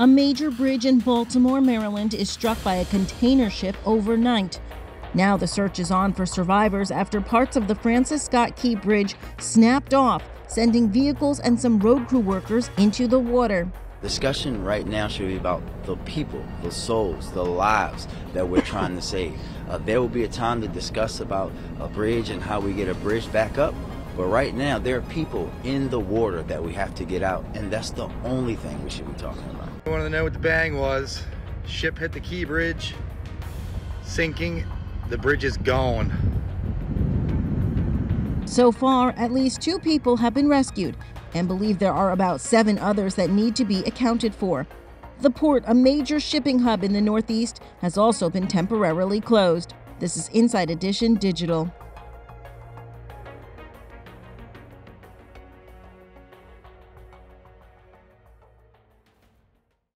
A major bridge in Baltimore, Maryland is struck by a container ship overnight. Now the search is on for survivors after parts of the Francis Scott Key Bridge snapped off, sending vehicles and some road crew workers into the water. Discussion right now should be about the people, the souls, the lives that we're trying to save. Uh, there will be a time to discuss about a bridge and how we get a bridge back up. But right now, there are people in the water that we have to get out, and that's the only thing we should be talking about. I wanted to know what the bang was. Ship hit the Key Bridge, sinking. The bridge is gone. So far, at least two people have been rescued and believe there are about seven others that need to be accounted for. The port, a major shipping hub in the Northeast, has also been temporarily closed. This is Inside Edition Digital.